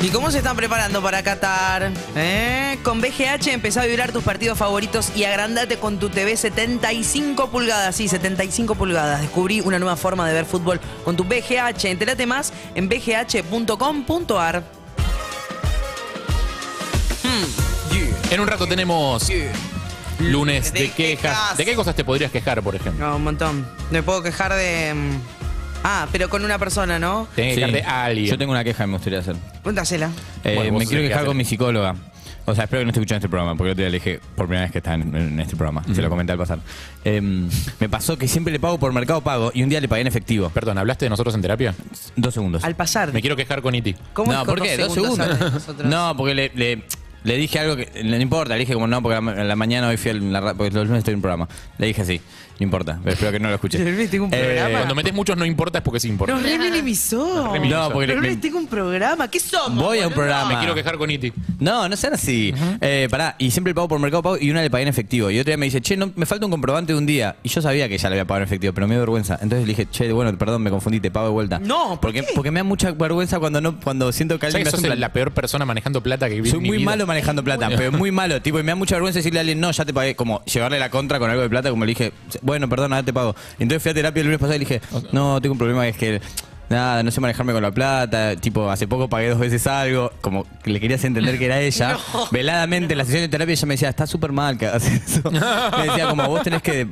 ¿Y cómo se están preparando para Qatar? ¿Eh? Con BGH empezá a vibrar tus partidos favoritos y agrandate con tu TV 75 pulgadas. Sí, 75 pulgadas. Descubrí una nueva forma de ver fútbol con tu BGH. Entérate más en bgh.com.ar. En un rato tenemos lunes De de quejas. quejas. ¿De qué cosas te podrías quejar, por ejemplo? No, un montón. Me puedo quejar de... mm, Ah, pero con una persona, ¿no? Tenés que Sí. quejarte a alguien. Yo tengo una queja que me gustaría hacer. Cuéntasela. Eh, Bueno, vos me quiero que quejar con mi psicóloga. O sea, espero que no esté escuchando este programa, porque día le dije por primera vez que está en, en este programa. Se lo comenté al pasar. Eh, me pasó que siempre le pago por Mercado Pago y un día le pagué en efectivo. Perdón, ¿hablaste de nosotros en terapia? Dos segundos. Al pasar. Me quiero quejar con Iti. ¿Cómo no, es con ¿por qué? Dos segundos. hablas de nosotros? No, porque le, le, le dije algo que. No importa, le dije como no, porque a la, mañana hoy fui a la porque los lunes estoy en un programa. Le dije así, no importa, pero espero que no lo escuche. El lunes tengo un Eh, programa. Cuando metes muchos no importa es porque sí importa. Nos re minimizó. No, porque Pero le- me- tengo un programa. ¿Qué somos? Voy a un programa. Me quiero quejar con Iti. No, no sean así. Eh, pará, y siempre le pago por Mercado Pago y una le pagué en efectivo. Y otro día me dice, che, no, me falta un comprobante de un día. Y yo sabía que ya le había pagado en efectivo, pero me dio vergüenza. Entonces le dije, che, bueno, perdón, me confundí, te pago de vuelta. No, ¿por porque, qué? porque me da mucha vergüenza cuando no cuando siento que ¿Sabes alguien que me hace la peor persona manejando plata que vi Soy en mi muy vida? malo manejando plata, pero muy malo. Tipo, y me da mucha vergüenza decirle a alguien, no, ya te pagué. Como llevarle la contra con algo de plata, como le dije, bueno, perdón, ahora te pago. Entonces fui a terapia el lunes pasado y le dije, no, tengo un problema es que. Nada, no sé manejarme con la plata. Tipo, hace poco pagué dos veces algo. Como que le querías entender que era ella. Veladamente, en la sesión de terapia ella me decía, está súper mal que hagas eso. me decía, como vos tenés que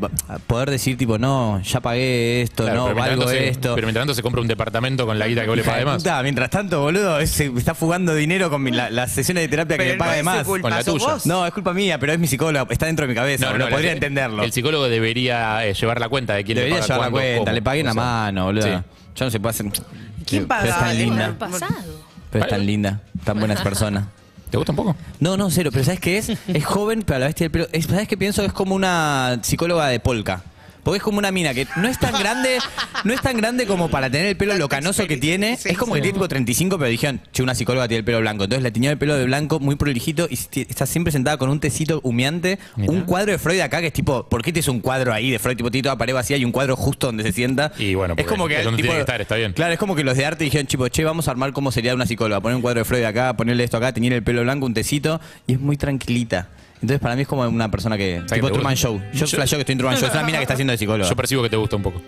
poder decir, tipo, no, ya pagué esto, Claro, no, valgo se- esto. Pero mientras tanto se compra un departamento con la guita que vos le Hija de pagas más. puta, mientras tanto, boludo, es- se está fugando dinero con mi- la- las sesiones de terapia que Pero me paga no de más. culpa, con la tuya. vos. No, es culpa mía, pero es mi psicóloga, está dentro de mi cabeza, no, podría entenderlo. El psicólogo debería eh, llevar la cuenta de quién Debería le paga llevar la cuenta, cómo. le pagué en O la sea, mano, boludo. sí. Ya no se puede hacer. ¿Quién Pero es tan linda, pasado. pero es tan linda, tan buena persona. ¿Te gusta un poco? No, no, cero, pero ¿sabes qué es? Es joven, pero a la vez tiene el pelo. es- ¿Sabes qué pienso? Es como una psicóloga de polka. Porque es como una mina que no es tan grande, no es tan grande como para tener el pelo lo canoso que tiene. Sí, es como que tiene tipo 35, pero dijeron, che, una psicóloga tiene el pelo blanco. Entonces la tenía el pelo de blanco, muy prolijito, y está siempre sentada con un tecito humeante. Mirá. Un cuadro de Freud acá que es tipo, ¿por qué tienes un cuadro ahí de Freud? Tipo, tiene toda pared vacía y un cuadro justo donde se sienta. Y bueno, es como que es donde tipo, tiene que estar, está bien. Claro, es como que los de arte dijeron, tipo, che, vamos a armar cómo sería una psicóloga. Poner un cuadro de Freud acá, ponerle esto acá, tener el pelo blanco, un tecito, y es muy tranquilita. Entonces, para mí es como una persona que. que Tipo te Truman? Show. Yo, Yo- flasheo que estoy en Truman Show. Es una mina que está haciendo de psicóloga. Yo percibo que te gusta un poco.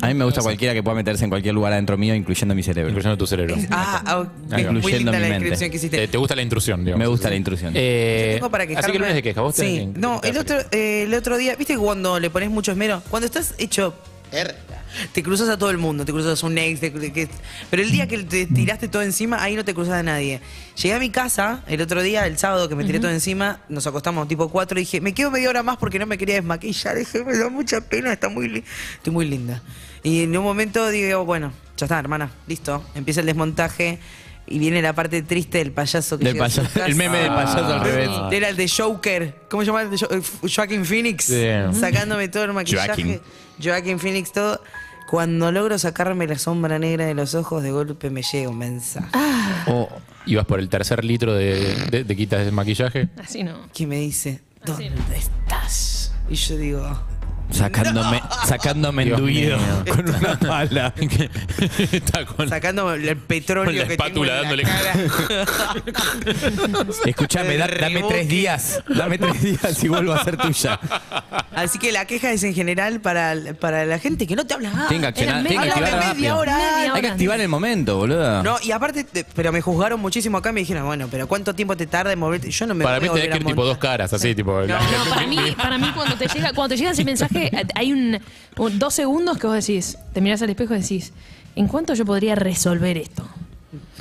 A mí me gusta cualquiera que pueda meterse en cualquier lugar adentro mío, incluyendo mi cerebro. Incluyendo tu cerebro. Ah, ah, Ahí va. muy Incluyendo linda mi la mente. descripción que hiciste. Eh, ¿Te gusta la intrusión, digamos? Me gusta la intrusión. Eh, tengo para quejarme. así que lunes de queja. ¿Vos Sí. tenés- No, el otro, eh, el otro día, ¿viste cuando le pones mucho esmero? Cuando estás hecho. Te cruzas a todo el mundo, te cruzas a un ex, te- que- pero el día que te tiraste todo encima, ahí no te cruzas a nadie. Llegué a mi casa el otro día, el sábado que me tiré todo encima, nos acostamos tipo 4 y dije, me quedo media hora más porque no me quería desmaquillar. Dije, me da mucha pena, está muy, estoy muy linda. Y en un momento digo, bueno, ya está, hermana, listo. Empieza el desmontaje y viene la parte triste del payaso que Del llega a su payaso- casa. el meme del payaso al revés. Era el de Joker. ¿Cómo se llama el de Jo- eh, Joaquin Phoenix? Sí. Sacándome todo el maquillaje. Joaquin. Joaquin Phoenix, todo. Cuando logro sacarme la sombra negra de los ojos, de golpe me llega un mensaje. Oh, ¿Ibas por el tercer litro de, de, de quitas de maquillaje? Así no. Que me dice, Así ¿dónde estás? Y yo digo, sacándome, sacándome Dios enduido mío. con una pala. Está con, sacándome el petróleo con la que espátula tengo en dándole. la cara. Escúchame, da- dame Reboque. tres días. Dame tres días y vuelvo a ser tuya. Así que la queja es en general para, para la gente que no te habla nada. Tienen que accionar, tienen que media activar hora, media rápido. hora. Media Hay que activar el momento, boludo. No, y aparte, te- pero me juzgaron muchísimo acá. Me dijeron, bueno, pero ¿cuánto tiempo te tarda en moverte? Yo no me Para voy mí a tenés volver que a ir tipo montar. dos caras, así, tipo. la- No, para mí, para mí cuando te llega, cuando te llega ese mensaje, hay un, un- dos segundos que vos decís, te mirás al espejo y decís, ¿en cuánto yo podría resolver esto?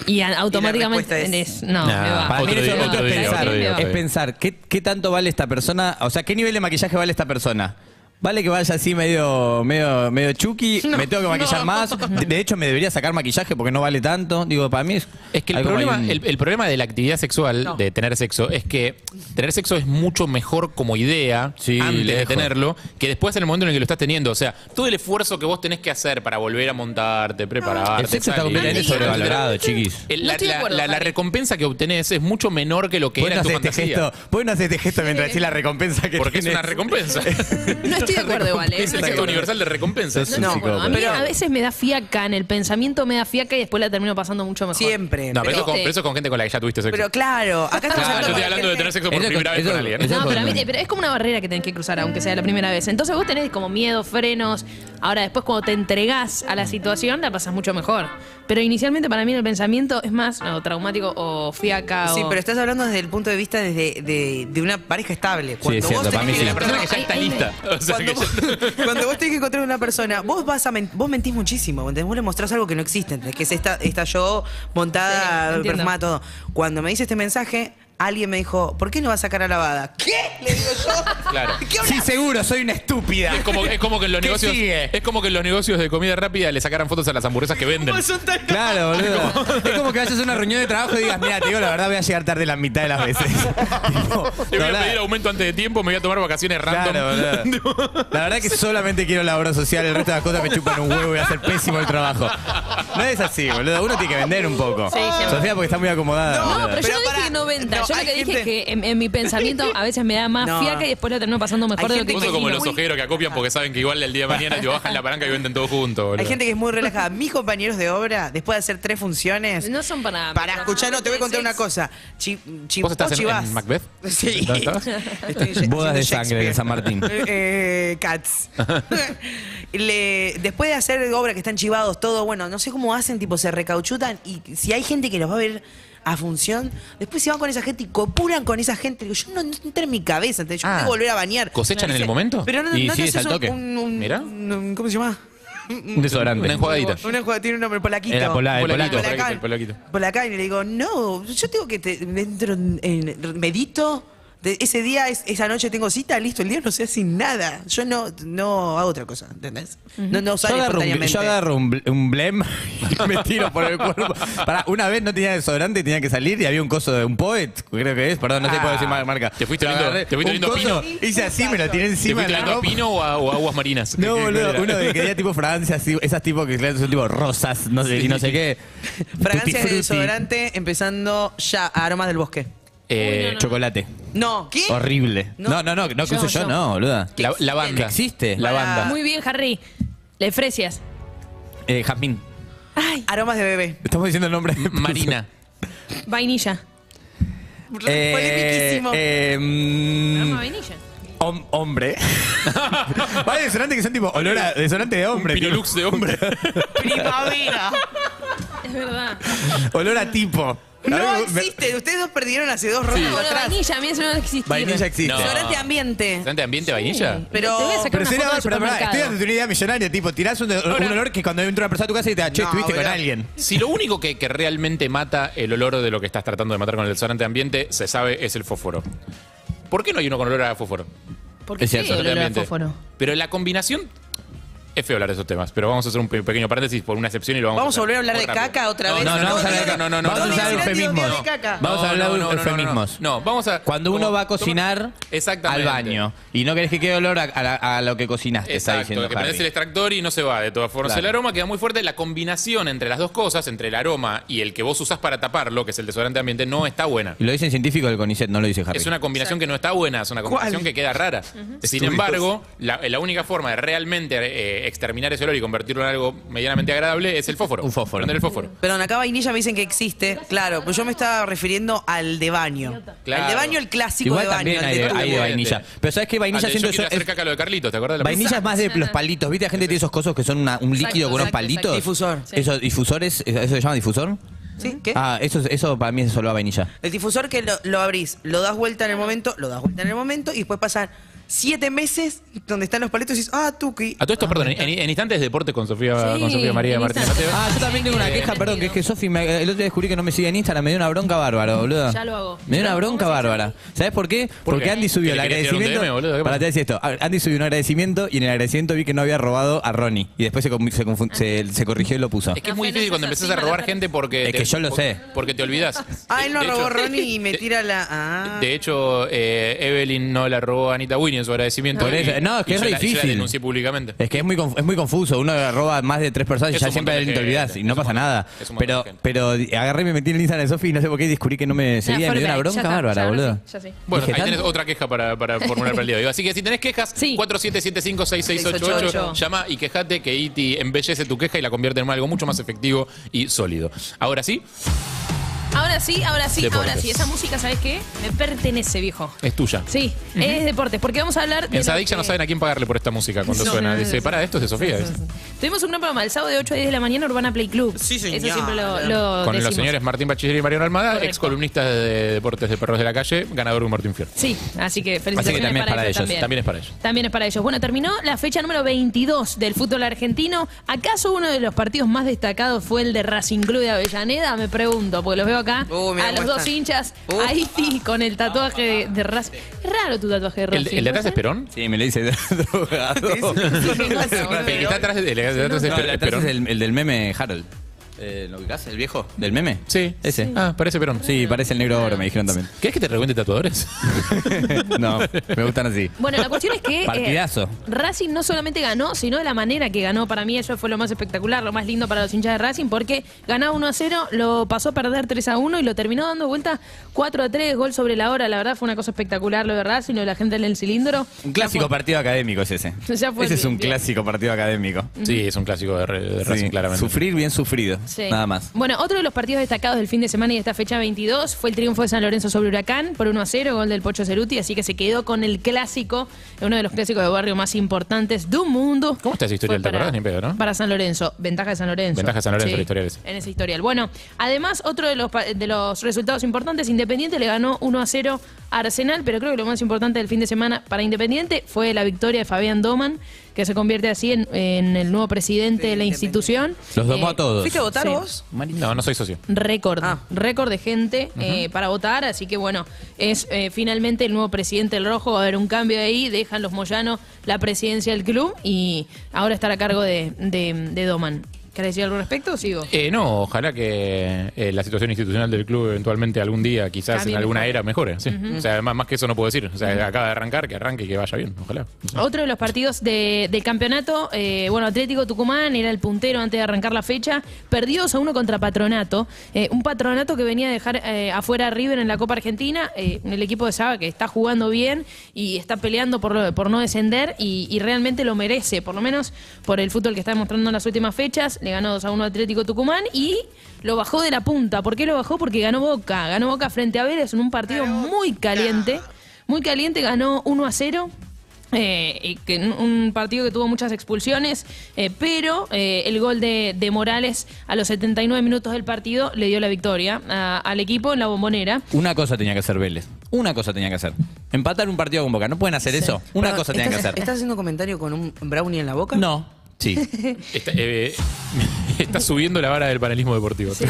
Y a- automáticamente es- no, me va. Para mí es pensar, es pensar ¿qué, qué tanto vale esta persona, o sea, qué nivel de maquillaje vale esta persona. Vale que vaya así medio, medio, medio chucky, me tengo que maquillar no. más. De, hecho, me debería sacar maquillaje porque no vale tanto. Digo, para mí es. Es que el problema, el, el problema de la actividad sexual, No. de tener sexo, es que tener sexo es mucho mejor como idea Sí, antes de tenerlo que después en el momento en el que lo estás teniendo. O sea, todo el esfuerzo que vos tenés que hacer para volver a montarte, prepararte. El sexo está completamente sobrevalorado, chiquis. el- No la, recompensa que obtenés es mucho menor que lo que ¿Puedes era no tu este fantasía. gesto? ¿Puedes no hacer este gesto mientras decís la recompensa que Porque es una recompensa. No estoy estoy de acuerdo igual. ¿eh? Es un efecto universal de recompensas. No, bueno, a mí pero- a veces me da fiaca en el pensamiento, me da fiaca y después la termino pasando mucho mejor. Siempre. No, pero, eso, con, pero eso es con gente con la que ya tuviste sexo. pero claro, acá estamos Claro, yo estoy hablando de tener sexo por Eso- primera vez con alguien. eso- No, pero, a mí- pero es como una barrera que tenés que cruzar, aunque sea la primera vez. Entonces vos tenés como miedo, frenos. Ahora después cuando te entregás a la situación la pasas mucho mejor. Pero inicialmente para mí el pensamiento es más no, traumático o fiaca Sí, o... pero estás hablando desde el punto de vista desde, de, de una pareja estable. Cuando es cierto, vos para mí que- sí. La persona que ya está lista. O sea, Cuando vos, ya- cuando vos tenés que encontrar una persona, vos vas a men- vos mentís muchísimo, ¿entendés? Vos le mostrás algo que no existe, ¿entendés? Que es esta, esta yo Sí, montada, entiendo. perfumada, todo. Cuando me dice este mensaje, alguien me dijo, ¿por qué no vas a sacar a lavada? ¿Qué? Le digo yo. Claro. ¿Qué Sí, seguro, soy una estúpida. Es como, es como que en los ¿Qué negocios. sigue? Es como que en los negocios de comida rápida le sacaran fotos a las hamburguesas que venden. Vos sos tan- Claro, boludo. Es como que vayas a una reunión de trabajo y digas, mira, te digo la verdad, voy a llegar tarde la mitad de las veces. Tipo, Te voy la a verdad- pedir aumento antes de tiempo, me voy a tomar vacaciones random. Claro, boludo. La verdad que solamente quiero la obra social, el resto de las cosas me chupan un huevo y voy a hacer pésimo el trabajo. No es así, boludo. Uno tiene que vender un poco. Sí, siempre. Sofía porque está muy acomodada. No, pero, yo no pará, dije 90. no, yo lo hay que dije es que en, en mi pensamiento a veces me da más No. fiaca y después lo termino pasando mejor Hay de lo gente que como los ojeros que acopian porque saben que igual el día de mañana te bajan la palanca y venden todo junto. boludo. Hay gente que es muy relajada. Mis compañeros de obra, después de hacer tres funciones. No son para... Para escuchar, no, te voy a contar una cosa. Chi, chi- ¿Vos estás en- chivas. en Macbeth? Sí. Estoy Bodas de sangre Shakespeare. San Martín. Eh, eh, Cats. Le- después de hacer obra que están chivados, todo, bueno, no sé cómo hacen, tipo, se recauchutan y si hay gente que los va a ver a función, después se van con esa gente y copulan con esa gente. Digo, yo no, no entra en mi cabeza, yo Ah. tengo que volver a bañar. ¿Cosechan en el momento? Pero no, Y no te sigues haces al toque. un, un- Mirá. un- ¿Cómo se llama? Un desodorante. Una enjuagadita. Una enjuaga- tiene un nombre, polaquito. Era pola- el Polaquito, el polaquito. Polacán, y le digo, no, yo tengo que te, dentro en, medito. De- ese día, es- esa noche tengo cita, listo, el día no sé sin nada. Yo no, no hago otra cosa, ¿entendés? No, no Yo agarro, un, yo agarro un, bl- un blem y me tiro por el cuerpo. Pará, una vez no tenía desodorante y tenía que salir y había un coso de un poet, creo que es, perdón, no sé si puedo decir mar- marca. ¿Te fuiste agarré, te fuiste coso, pino? Hice así, me lo tiré ¿Te encima fuiste tirando a ropa. pino o a, o a aguas marinas? No, ¿Qué- qué- boludo, uno de que quería tipo fragancias, así, esas tipo que son tipo rosas, no sé, y no sé qué. Fragancias de desodorante, empezando ya, aromas del bosque. Eh, Chocolate. No, ¿qué? Horrible. No. No, no, no, no, que Yo, uso yo, yo. no, boluda. la, la banda. existe? La Para- banda. Muy bien, Harry. Le fresias. Eh, jazmín. Aromas de bebé. Estamos diciendo el nombre. de- Marina. Vainilla. Eh, Polemiquísimo. eh, mm, Aroma vainilla. hom- hombre. Vale, desodorante que son tipo olor a desodorante de hombre. tipo. Pinolux de hombre. Primavera. Es verdad. Olor a tipo. No existe. Ustedes dos perdieron hace dos rondas Bueno, atrás. vainilla, a mí eso no existe. Vainilla existe. No. Desodorante ambiente. ¿Desodorante de ambiente vainilla? Pero- Te voy a sacar Pero una sería, foto del pero, supermercado. estoy dando una idea millonaria, tipo, tirás un, un olor que cuando entra una persona a tu casa y te da, che, No, estuviste con boludo. alguien. Si lo único que, que realmente mata el olor de lo que estás tratando de matar con el desodorante de ambiente, se sabe, es el fósforo. ¿Por qué no hay uno con olor a fósforo? Porque Es sí, cierto, olor a fósforo. Pero la combinación... Es feo hablar de esos temas, pero vamos a hacer un pe- pequeño paréntesis por una excepción y lo vamos, Vamos a volver a hablar de caca otra No, vez. No, no, No, vamos a no, hablar- no, no, no, vamos no, a no, usar no, no, eufemismos. de caca. Vamos a No, hablar no, de no, no, no, eufemismos. No, vamos a... Cuando como- uno va a cocinar Exactamente. al baño y no querés que quede olor a, a la- a lo que cocinaste, está Exacto, diciendo que prendés el Harry. extractor y no se va de todas formas. Claro. El aroma queda muy fuerte. La combinación entre las dos cosas, entre el aroma y el que vos usás para taparlo, que es el desodorante de ambiente, no está buena. Y lo dicen científicos del CONICET, no lo dice Harry. Es una combinación que no está buena, es una combinación que queda rara. Sin embargo, la, la única forma de realmente eh, exterminar ese olor y convertirlo en algo medianamente agradable es el fósforo. Un fósforo. Prender el fósforo. Perdón, acá vainilla me dicen que existe. Claro, pues yo me estaba refiriendo al de baño. Claro. Al de baño, el clásico Igual de baño. también hay de de, tubo. hay de vainilla. Pero ¿sabes qué? Vainilla de siento yo hacer es- caca lo de Carlitos, ¿te acuerdas la Vainilla es más de los palitos. ¿Viste? La gente tiene esos cosos que son una- un líquido Exacto, con unos exacto, palitos. exacto. Difusor. Sí. ¿Esos difusores? ¿Eso se llama difusor? ¿Sí? ¿Qué? Ah, eso, eso para mí es solo a vainilla. El difusor que lo, lo abrís, lo das vuelta en el momento, lo das vuelta en el momento y después pasan siete meses donde están los palitos y dices, ah, Tuki. A todo esto, perdón, en, en instantes de deporte con Sofía, Sí, con Sofía María Martínez. Mateo. Ah, yo también tengo una queja, perdón, que es que Sofi, me- el otro día descubrí que no me sigue en Instagram, me dio una bronca bárbara, boludo. Ya lo hago. Me dio una bronca ¿Cómo se bárbara. ¿Sabes por qué? Porque qué? Andy subió ¿Que el agradecimiento. DM, boludo? ¿Qué Para te decir esto, Andy subió un agradecimiento y en el agradecimiento vi que no había robado a Ronnie. Y después se, com- se, confun- se, se corrigió y lo puso. Es que es muy difícil cuando empezás a robar gente porque... Es que yo lo sé. Porque te olvidás. Ah, él no robó hecho- Ronnie y me tira la. Ah. De hecho, eh, Evelyn no la robó a Anita Winnie en su agradecimiento. Por eso- y- no, es que y es yo re la- yo la difícil. denuncié públicamente. Es que es muy, conf- es muy confuso. Uno roba más de tres personas y Es ya un siempre montón de te y no es un pasa montón- nada. es un montón Pero, de gente. pero agarré y me metí en el Instagram de Sofi y no sé por qué descubrí que no me seguía y me dio una bronca bárbara, boludo. Ya. Bueno, Dije, ahí tenés otra queja para, para formular para el día de hoy. Así que si tenés quejas, Sí. 47756688, llama y quejate que Iti embellece tu queja y la convierte en algo mucho más efectivo y sólido. Ahora sí, Ahora sí, ahora sí, Deportes. ahora sí. Esa música, ¿sabes qué? Me pertenece, viejo. es tuya. Sí, es deportes, porque vamos a hablar de. En lo Sadik ya no saben a quién pagarle por esta música cuando No, suena. no, no, Dice, para, esto es de Sofía. Tuvimos un gran programa el sábado de 8 a 10 de la mañana, Urbana Play Club. Sí, señor. Eso siempre lo, lo Con los señores Martín Bachiller y Mariano Almada, Correcto. ex columnistas de Deportes de Perros de la Calle, ganador de un Martín Fierro. Sí, así que felicitaciones también es para ellos, También. También es para ellos. También es para ellos. Bueno, terminó la fecha número 22 del fútbol argentino. ¿Acaso uno de los partidos más destacados fue el de Racing Club de Avellaneda? Me pregunto, porque los veo acá. Uh, a los dos están. hinchas. Uh. Haití con el tatuaje de, de Racing. Es raro tu tatuaje de ¿El, Racing. el de atrás ¿puede es Perón? Sí, me lo dice drogado. El que está atrás, el de atrás es No, el de atrás Perón. es el, el del meme Harold. Eh, ¿Lo ubicás? ¿El viejo? ¿Del meme? Sí. Ese. Ah, parece Perón. Sí, parece el negro oro, me dijeron también. ¿Querés que te recuente tatuadores? no, me gustan así. Bueno, la cuestión es que eh, Partidazo. Racing no solamente ganó, sino de la manera que ganó. Para mí eso fue lo más espectacular, lo más lindo para los hinchas de Racing, porque ganaba 1 a 0, lo pasó a perder 3 a 1 y lo terminó dando vuelta 4 a 3, gol sobre la hora. La verdad fue una cosa espectacular lo de Racing, lo de la gente en el cilindro. Un clásico partido académico es ese. Ya fue ese es un bien. clásico partido académico. Sí, es un clásico de, de Racing, Sí, claramente. Sufrir bien sufrido. Sí. Nada más. Bueno, otro de los partidos destacados del fin de semana y de esta fecha 22 fue el triunfo de San Lorenzo sobre Huracán por 1 a 0, gol del Pocho Ceruti, así que se quedó con el clásico, uno de los clásicos de barrio más importantes del mundo. ¿Cómo está esa historial? Fue ¿Te acordás? Ni pedo, ¿no? Para San Lorenzo, ventaja de San Lorenzo. Ventaja de San Lorenzo, la historial esa. En ese historial. Bueno, además, otro de los, pa- de los resultados importantes, Independiente le ganó 1 a 0 a Arsenal, pero creo que lo más importante del fin de semana para Independiente fue la victoria de Fabián Doman, que se convierte así en, en el nuevo presidente de la institución. Los domó Eh, a todos. ¿Fuiste a votar Sí. vos? No, no soy socio. Récord, Ah. récord de gente eh, para votar, así que bueno, es eh, finalmente el nuevo presidente del Rojo, va a haber un cambio ahí, dejan los Moyanos la presidencia del club y ahora estará a cargo de, de, de Doman. ¿Querés decir algo al respecto o sigo? Eh, no, ojalá que eh, la situación institucional del club eventualmente algún día, quizás Cambie en alguna mejor. era, mejore. sí. O sea, más, más que eso no puedo decir. O sea, acaba de arrancar, que arranque y que vaya bien. Ojalá. Otro de los partidos de- del campeonato, eh, bueno, Atlético Tucumán era el puntero antes de arrancar la fecha, perdió 2 a 1 contra Patronato, eh, un Patronato que venía a dejar eh, afuera a River en la Copa Argentina, el equipo de Saba que está jugando bien y está peleando por, lo- por no descender y, y realmente lo merece, por lo menos por el fútbol que está demostrando en las últimas fechas, le ganó 2 a 1 a Atlético Tucumán y lo bajó de la punta. ¿Por qué lo bajó? Porque ganó Boca, ganó Boca frente a Vélez en un partido muy caliente, muy caliente, ganó 1 a 0. Eh, que un partido que tuvo muchas expulsiones, eh, pero eh, el gol de, de Morales a los 79 minutos del partido le dio la victoria a- al equipo en la bombonera. Una cosa tenía que hacer Vélez. Una cosa tenía que hacer. Empatar un partido con Boca. ¿No pueden hacer eso? Una Perdón, cosa tenían que ¿estás- hacer. ¿Estás haciendo comentario con un brownie en la boca? No. Sí. Está, eh, está subiendo la vara del panelismo deportivo.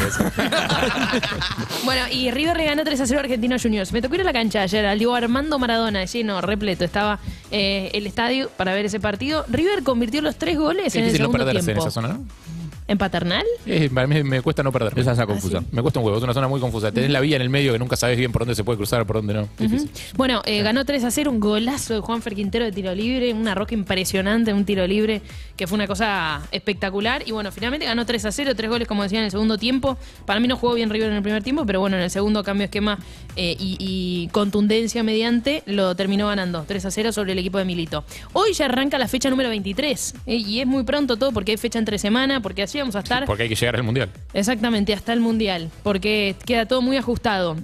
Bueno, y River le ganó 3 a 0 a Argentinos Juniors. Me tocó ir a la cancha ayer, al Diego Armando Maradona, lleno, repleto. Estaba eh, el estadio para ver ese partido. River convirtió los tres goles Es en el no segundo perderse en tiempo. esa zona, ¿no? ¿En Paternal? Eh, para mí me cuesta no perder. Esa es la confusa. Me cuesta un huevo, es una zona muy confusa. Tenés la vía en el medio que nunca sabes bien por dónde se puede cruzar, por dónde no. Difícil. Bueno, eh, ganó 3 a 0, un golazo de Juan Quintero de tiro libre, una roca impresionante, un tiro libre que fue una cosa espectacular. Y bueno, finalmente ganó 3 a 0, tres goles como decía en el segundo tiempo. Para mí no jugó bien River en el primer tiempo, pero bueno, en el segundo cambio esquema eh, y, y contundencia mediante lo terminó ganando 3 a 0 sobre el equipo de Milito. Hoy ya arranca la fecha número 23 eh, y es muy pronto todo porque hay fecha entre semana, porque así vamos a estar. Porque hay que llegar al mundial. Exactamente, hasta el Mundial, porque queda todo muy ajustado.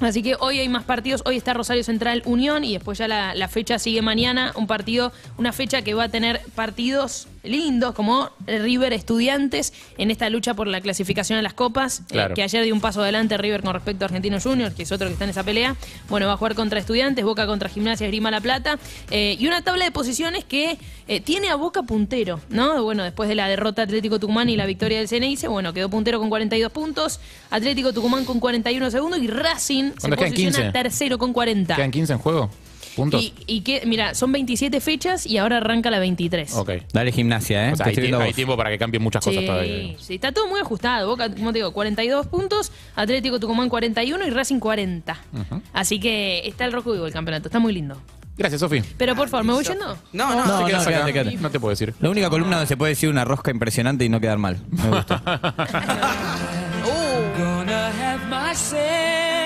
Así que hoy hay más partidos, hoy está Rosario Central Unión y después ya la, la fecha sigue mañana, un partido, una fecha que va a tener partidos lindos como River Estudiantes en esta lucha por la clasificación a las copas, eh, que ayer dio un paso adelante River con respecto a Argentinos Juniors, que es otro que está en esa pelea. Bueno, va a jugar contra Estudiantes, Boca contra Gimnasia, Esgrima La Plata, eh, y una tabla de posiciones que eh, tiene a Boca puntero, ¿no? Bueno, después de la derrota de Atlético Tucumán y la victoria del Ceneice, bueno, quedó puntero con 42 puntos, Atlético Tucumán con 41 segundos y Racing se posiciona 15. tercero con 40. ¿Quedan 15 en juego? ¿Puntos? Y, y que, mira, son 27 fechas y ahora arranca la 23. Ok. Dale gimnasia, ¿eh? O sea, hay, tie- hay tiempo para que cambien muchas cosas Sí, todavía. sí, está todo muy ajustado. Boca, como te digo, 42 puntos, Atlético Tucumán 41 y Racing 40. Así que está el rojo vivo el campeonato, está muy lindo. Gracias, Sofi. Pero por favor, ¿me voy yendo? No, no, No, Te quedas no, acá. quédate, quédate. No te puedo decir. La única columna donde se puede decir una rosca impresionante y no quedar mal. Me gusta. Gonna have myself